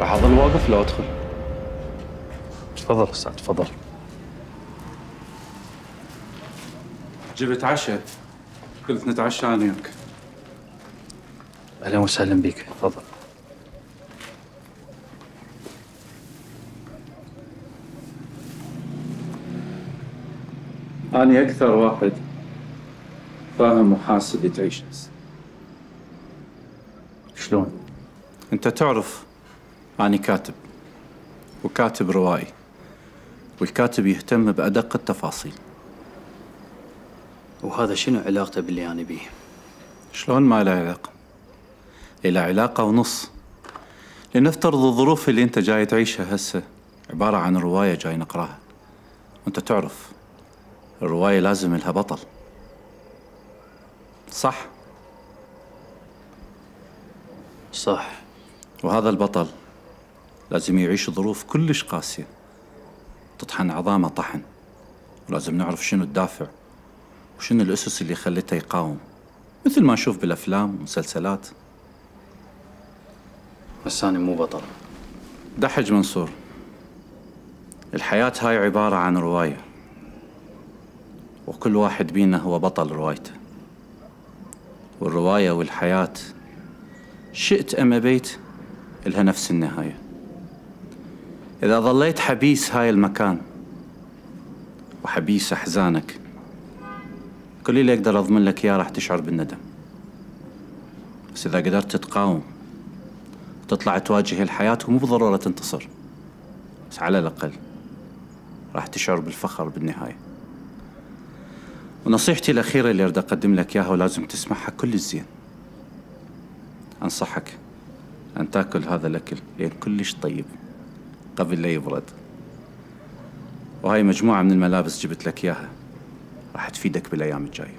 راح أظل واقف لو أدخل. تفضل أستاذ تفضل. جبت عشاء. قلت نتعشى أنا وياك. أهلا وسهلا بك. تفضل. أنا أكثر واحد فاهم وحاسس اللي تعيش. شلون؟ أنت تعرف أنا كاتب وكاتب روائي والكاتب يهتم بأدق التفاصيل. وهذا شنو علاقته باللي أنا بيه؟ شلون ما له علاقة؟ له علاقة ونص. لنفترض الظروف اللي أنت جاي تعيشها هسه عبارة عن رواية جاي نقراها. وأنت تعرف الرواية لازم لها بطل. صح؟ صح. وهذا البطل لازم يعيش ظروف كلش قاسية. تطحن عظامه طحن. ولازم نعرف شنو الدافع وشنو الأسس اللي خلته يقاوم. مثل ما نشوف بالأفلام والمسلسلات. بس أنا مو بطل. دحج منصور. الحياة هاي عبارة عن رواية. وكل واحد بينا هو بطل روايته. والرواية والحياة شئت أم أبيت إلها نفس النهاية. إذا ظليت حبيس هاي المكان وحبيس أحزانك كل اللي أقدر أضمن لك إياه راح تشعر بالندم. بس إذا قدرت تقاوم وتطلع تواجه الحياة ومو بالضرورة تنتصر بس على الأقل راح تشعر بالفخر بالنهاية. ونصيحتي الأخيرة اللي أريد أقدم لك إياها ولازم تسمعها كل الزين. أنصحك أن تأكل هذا الأكل لأن كلش طيب. قبل لا يبرد وهاي مجموعة من الملابس جبت لك إياها. راح تفيدك بالأيام الجاية.